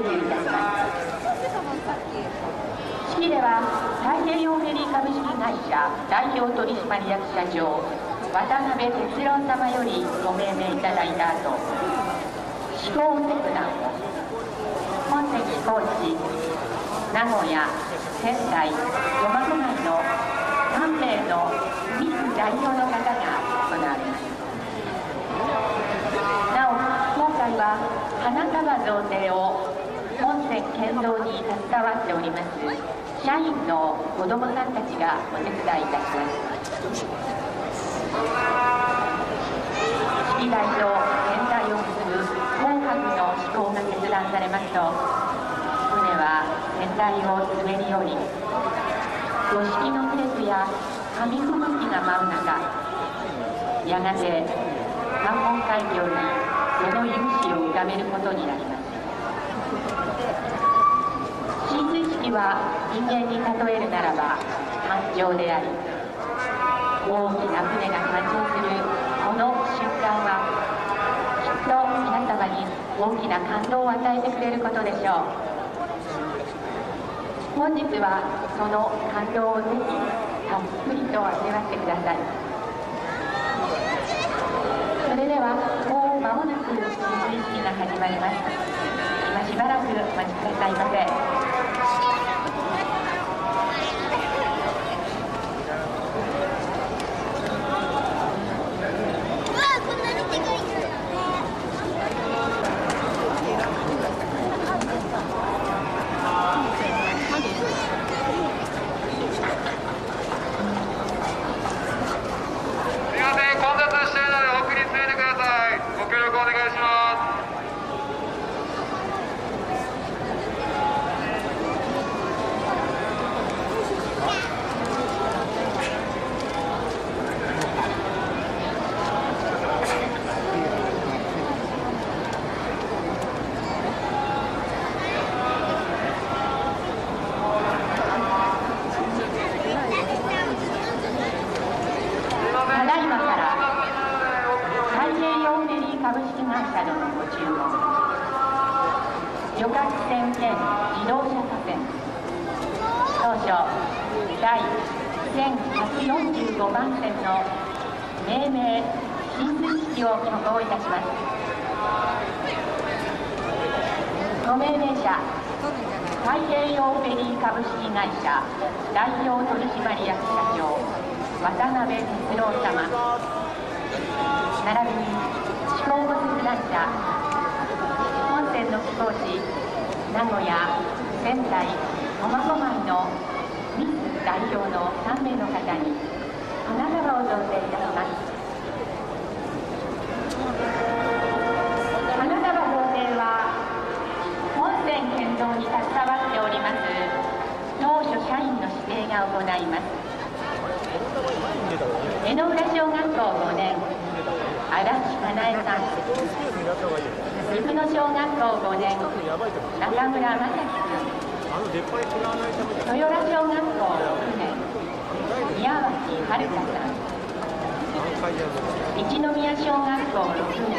ビューいたします式では太平洋フェリー株式会社代表取締役社長渡辺哲郎様よりご命名いただいた後飛行切断を本席高知名古屋仙台苫小牧の3名のミス代表の方が行われますなお今回は花束贈呈を本線県道に携わっております。社員の子どもさんたちがお手伝いいたします。式台と現代を結ぶ紅白の飛行が決断されますと船は船体を滑り降り五色のテープや紙吹雪が舞う中やがて関門海峡にその勇姿を浮かべる。ことになりますは人間に例えるならば環境であり大きな船が誕生するこの瞬間はきっと皆様に大きな感動を与えてくれることでしょう本日はその感動をぜひたっぷりと味わってくださいそれではもう間もなく進式が始まります今しばらくお待ちくださいませすいません混雑しているので奥に進めてくださいご協力お願いしますただいまから太平洋フェリー株式会社のご注文旅客船兼自動車架線。当初第1145番線の命名進水式を挙行いたします。ご命名者太平洋フェリー株式会社代表取締役社長渡辺哲郎様。並びに飛行物質会社の飛行士名古屋仙台苫小牧のミス代表の3名の方に花束を贈呈いたします。花束贈呈は本線県道に携わっております当初社員の指定が行います。江ノ浦小学校5年足立かなえさん。陸野小学校5年。中村正樹君豊良小学校6年。宮脇遥さん一宮小学校6年。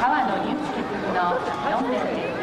川野祐介君の4名です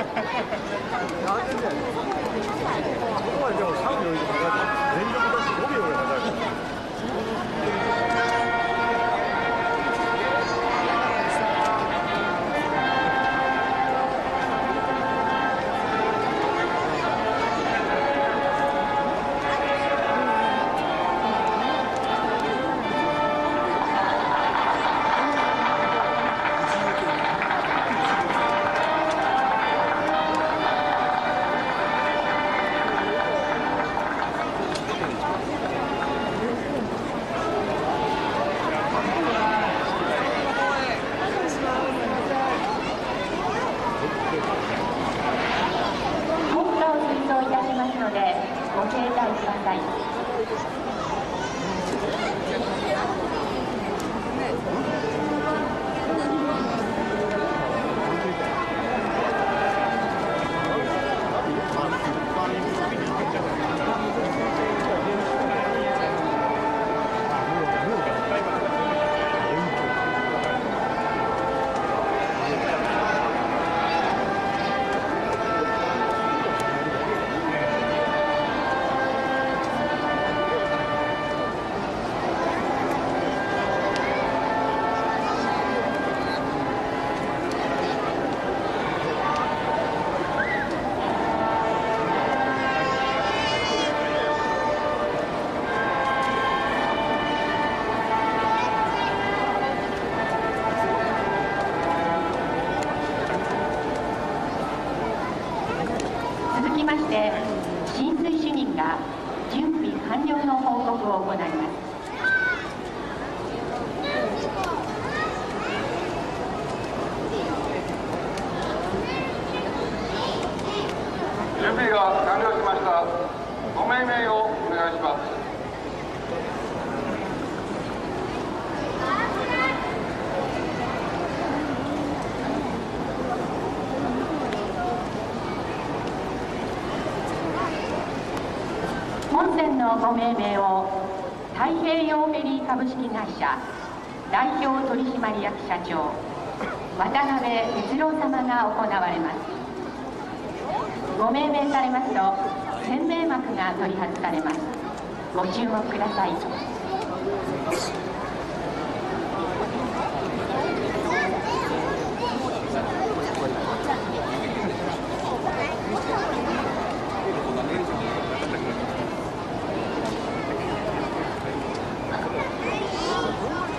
の報告を行います準備が完了しましたご命名をお願いします本船のご命名を太平洋フェリー株式会社代表取締役社長渡辺哲郎様が行われます。ご命名されますと船名幕が取り外されます。ご注目ください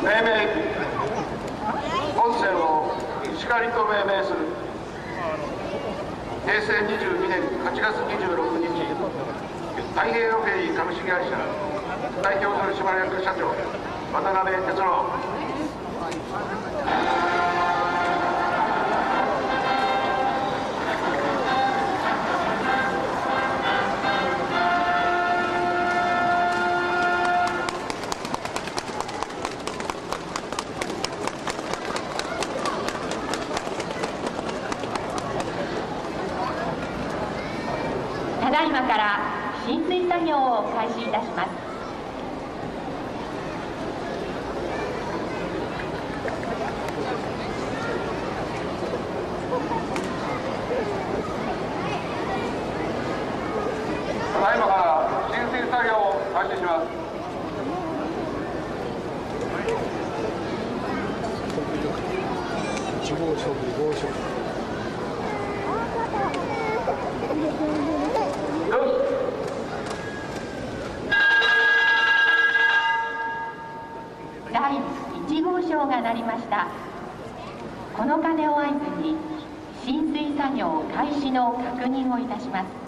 命名本船をしかりと命名する。平成22年8月26日太平洋フェリー株式会社代表取締役社長渡辺哲郎。した。この鐘を合図に浸水作業開始の確認をいたします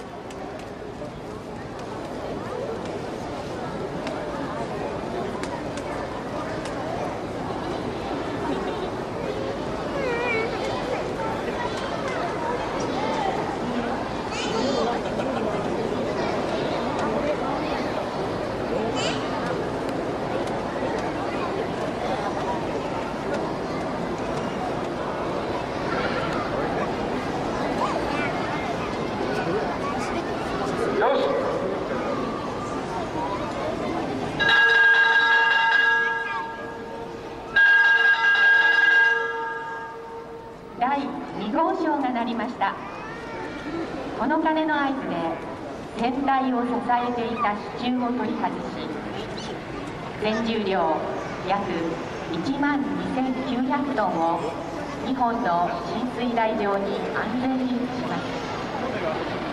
よし第2号章が鳴りましたこの鐘の合図で船えていた支柱を取り外し全重量約1万2900トンを2本の浸水台上に安全に移します。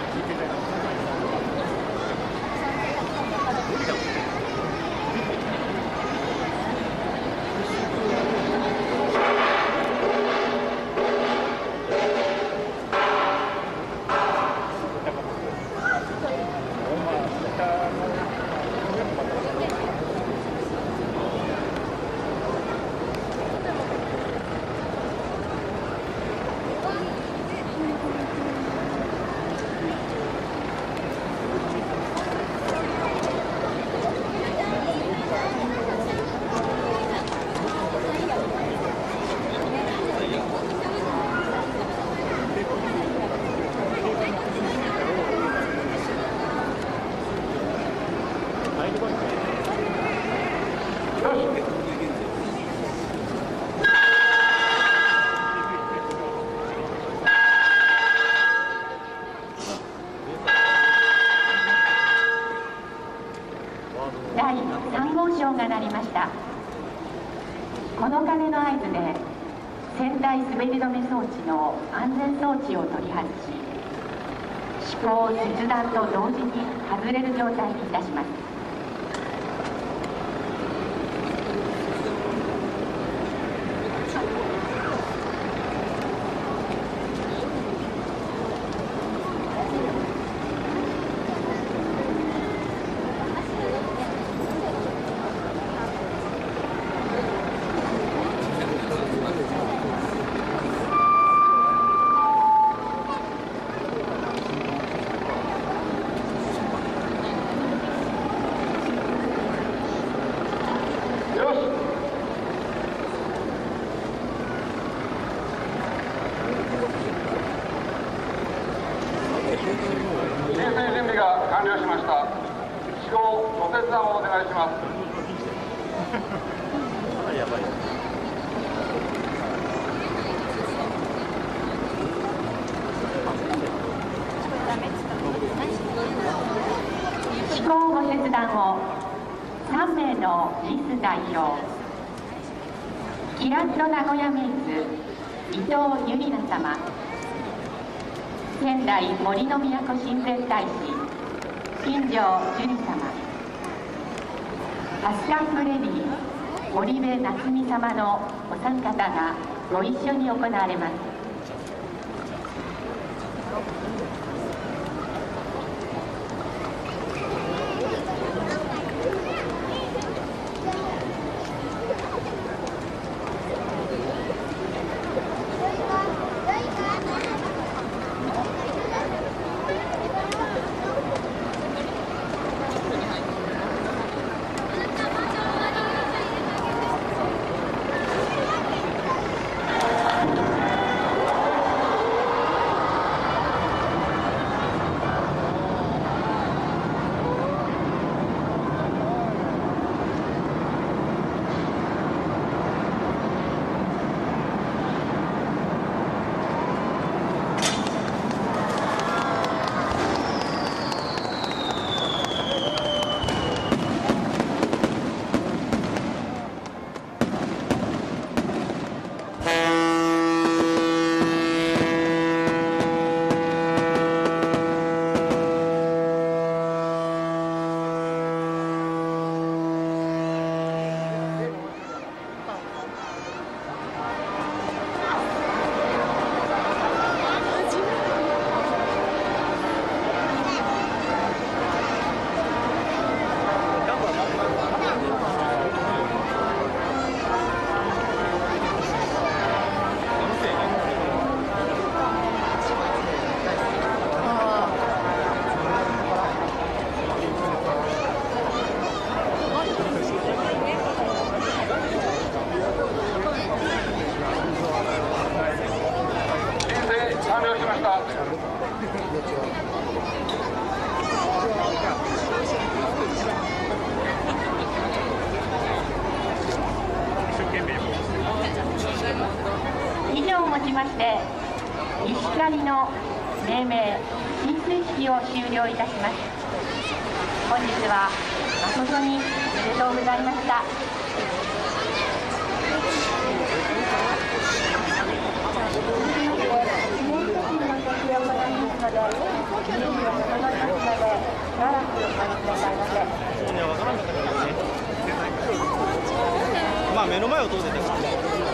この鐘の合図で船体滑り止め装置の安全装置を取り外し飛行切断と同時に外れる状態にいたします進水準備が完了しました死後ご切断をお願いします思考ご切断を3名のリス代表キラッと名古屋メイズ伊藤ゆりな様仙台森の都親善大使金城樹里様。アスカンフレディ森部夏美様のお三方がご一緒に行われます。まして石狩の命名浸水式を終了いたします。本日は誠におめでとうございました。まあ目の前を通ってたから